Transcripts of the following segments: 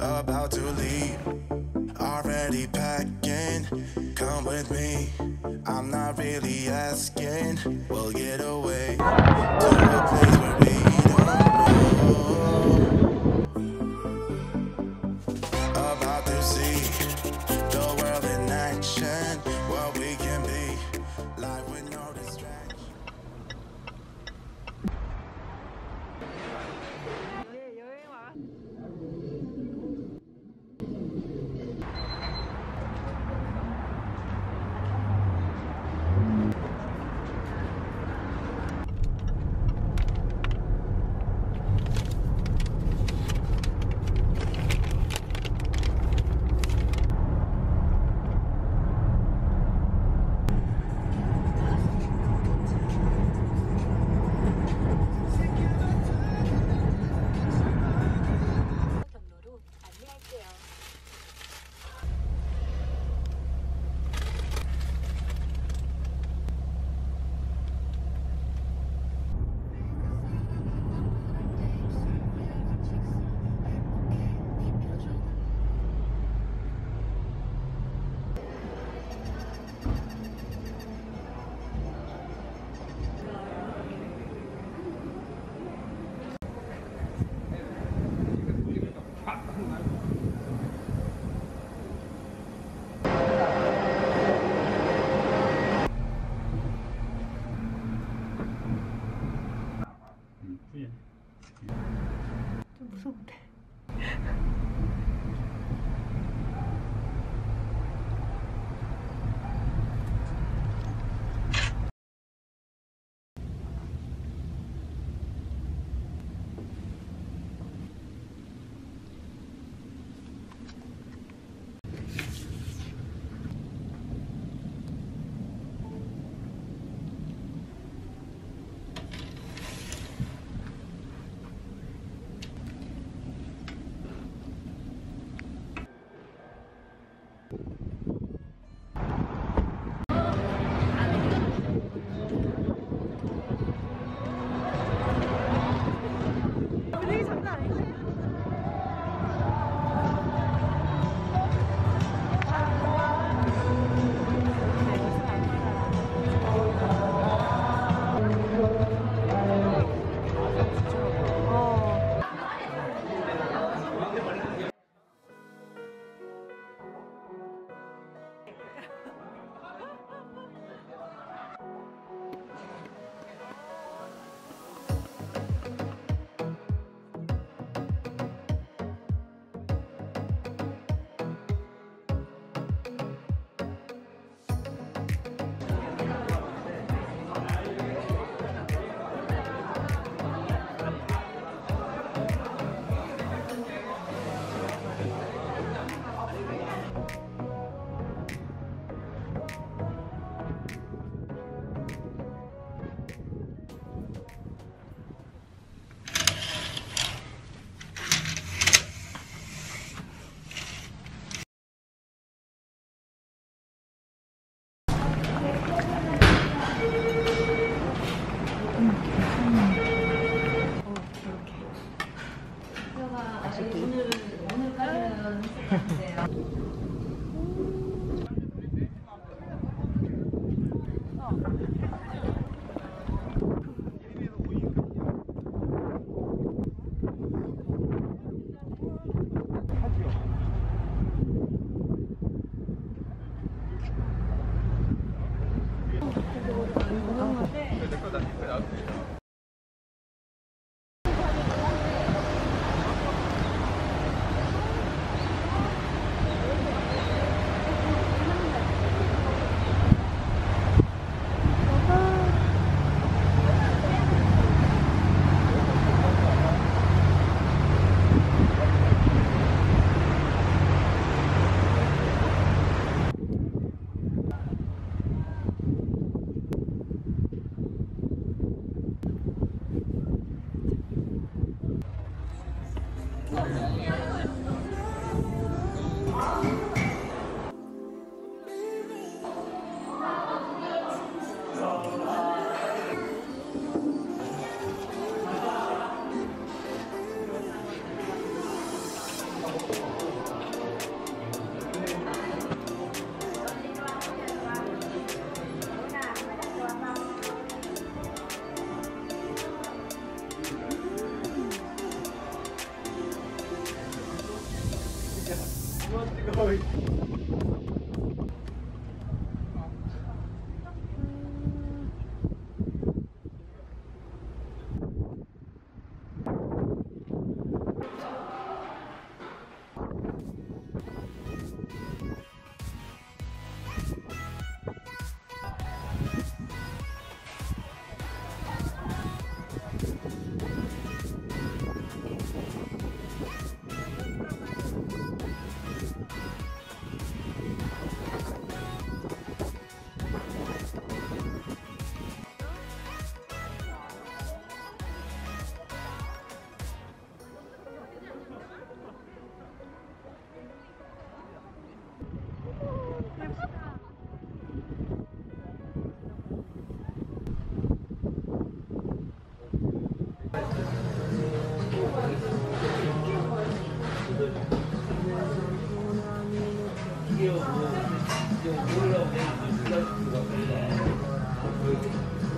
about to leave. Already packing, come with me. I'm not really asking. We'll get away to a place where we don't know.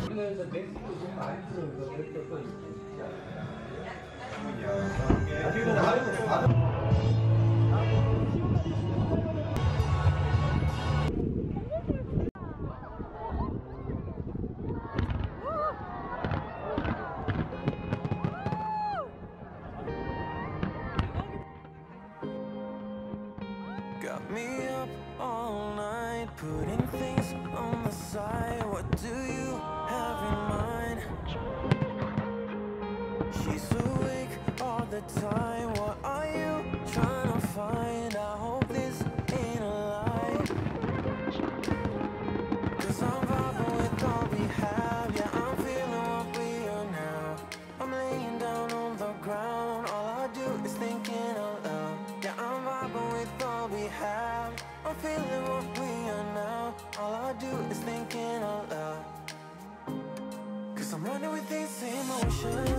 그래서 맥주도 좀 많이 들어요. 맥주 또 있지. ocean